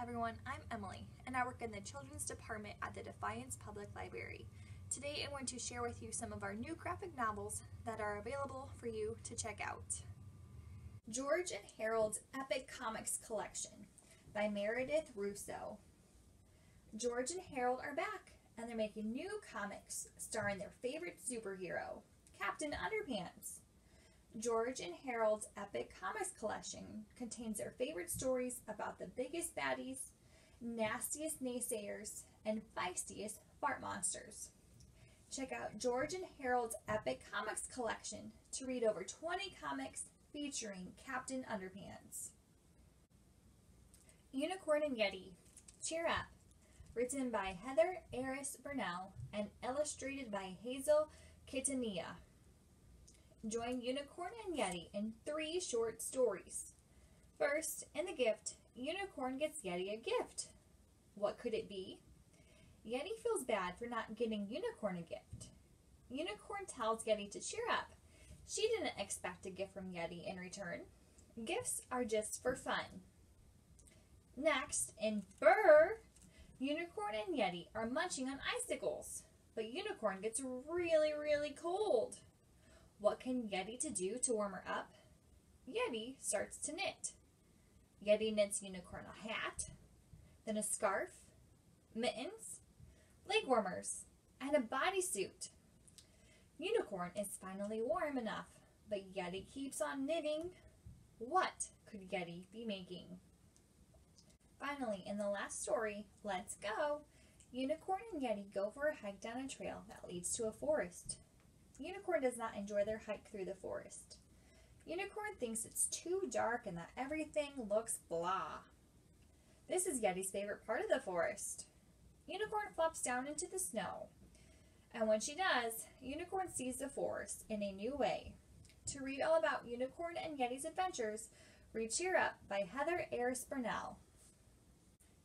everyone, I'm Emily and I work in the Children's Department at the Defiance Public Library. Today I'm going to share with you some of our new graphic novels that are available for you to check out. George and Harold's Epic Comics Collection by Meredith Russo. George and Harold are back and they're making new comics starring their favorite superhero, Captain Underpants. George and Harold's Epic Comics Collection contains their favorite stories about the biggest baddies, nastiest naysayers, and feistiest fart monsters. Check out George and Harold's Epic Comics Collection to read over 20 comics featuring Captain Underpants. Unicorn and Yeti, Cheer Up, written by Heather Ayris Burnell and illustrated by Hazel Quintanilla. Join Unicorn and Yeti in three short stories. First, in the gift, Unicorn gets Yeti a gift. What could it be? Yeti feels bad for not getting Unicorn a gift. Unicorn tells Yeti to cheer up. She didn't expect a gift from Yeti in return. Gifts are just for fun. Next, in Burr, Unicorn and Yeti are munching on icicles, but Unicorn gets really, really cold. What can Yeti to do to warm her up? Yeti starts to knit. Yeti knits Unicorn a hat, then a scarf, mittens, leg warmers, and a bodysuit. Unicorn is finally warm enough, but Yeti keeps on knitting. What could Yeti be making? Finally, in the last story, let's go! Unicorn and Yeti go for a hike down a trail that leads to a forest. Unicorn does not enjoy their hike through the forest. Unicorn thinks it's too dark and that everything looks blah. This is Yeti's favorite part of the forest. Unicorn flops down into the snow. And when she does, Unicorn sees the forest in a new way. To read all about Unicorn and Yeti's adventures, read Cheer Up by Heather Ayris Burnell.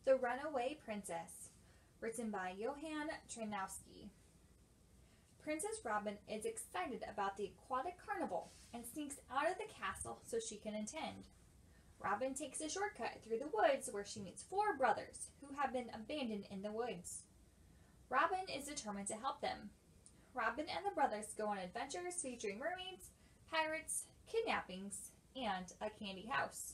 The Runaway Princess, written by Johan Troïanowski. Princess Robin is excited about the aquatic carnival and sneaks out of the castle so she can attend. Robin takes a shortcut through the woods where she meets four brothers who have been abandoned in the woods. Robin is determined to help them. Robin and the brothers go on adventures featuring mermaids, pirates, kidnappings, and a candy house.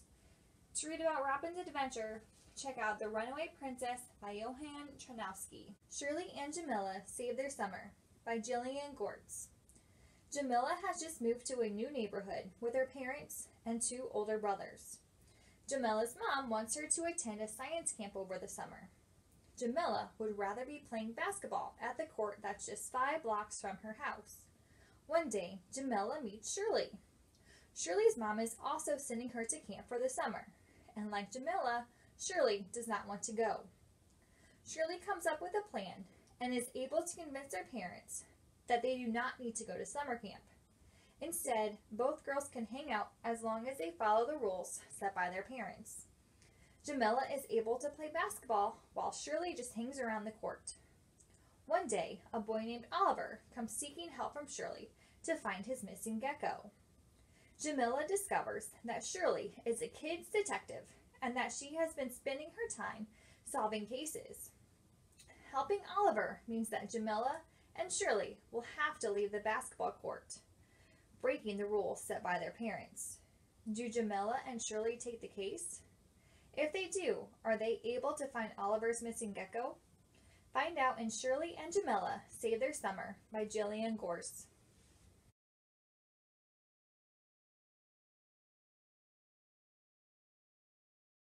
To read about Robin's adventure, check out The Runaway Princess by Johan Troïanowski. Shirley and Jamila save their summer by Gillian Goerz. Jamila has just moved to a new neighborhood with her parents and two older brothers. Jamila's mom wants her to attend a science camp over the summer. Jamila would rather be playing basketball at the court that's just five blocks from her house. One day, Jamila meets Shirley. Shirley's mom is also sending her to camp for the summer, and like Jamila, Shirley does not want to go. Shirley comes up with a plan and is able to convince their parents that they do not need to go to summer camp. Instead, both girls can hang out as long as they follow the rules set by their parents. Jamila is able to play basketball while Shirley just hangs around the court. One day, a boy named Oliver comes seeking help from Shirley to find his missing gecko. Jamila discovers that Shirley is a kid's detective and that she has been spending her time solving cases. Helping Oliver means that Jamila and Shirley will have to leave the basketball court, breaking the rules set by their parents. Do Jamila and Shirley take the case? If they do, are they able to find Oliver's missing gecko? Find out in Shirley and Jamila Save Their Summer by Gillian Goerz.